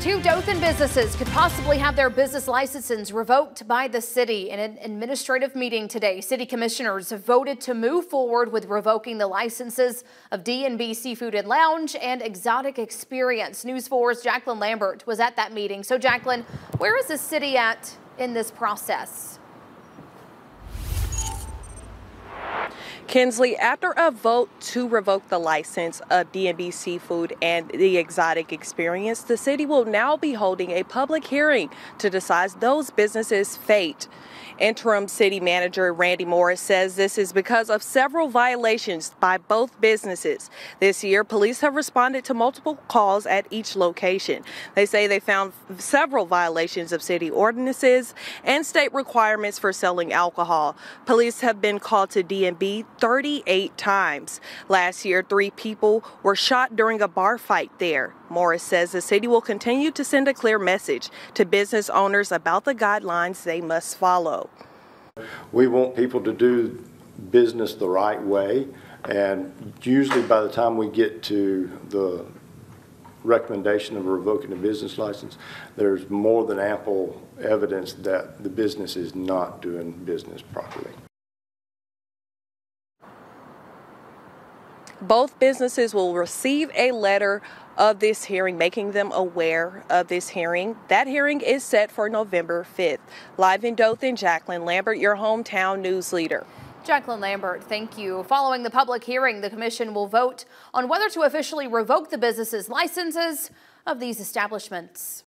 Two Dothan businesses could possibly have their business licenses revoked by the city. In an administrative meeting today, city commissioners voted to move forward with revoking the licenses of D&B Seafood and Lounge and Exotic Experience. News 4's Jacqueline Lambert was at that meeting. So Jacqueline, where is the city at in this process? Kinsley, after a vote to revoke the license of D&B Seafood and the Exotic Experience, the city will now be holding a public hearing to decide those businesses' fate. Interim City Manager Randy Morris says this is because of several violations by both businesses. This year, police have responded to multiple calls at each location. They say they found several violations of city ordinances and state requirements for selling alcohol. Police have been called to D&B 38 times. Last year, three people were shot during a bar fight there. Morris says the city will continue to send a clear message to business owners about the guidelines they must follow. We want people to do business the right way, and usually by the time we get to the recommendation of revoking a business license, there's more than ample evidence that the business is not doing business properly. Both businesses will receive a letter of this hearing, making them aware of this hearing. That hearing is set for November 5th. Live in Dothan, Jacqueline Lambert, your hometown news leader. Jacqueline Lambert, thank you. Following the public hearing, the commission will vote on whether to officially revoke the businesses' licenses of these establishments.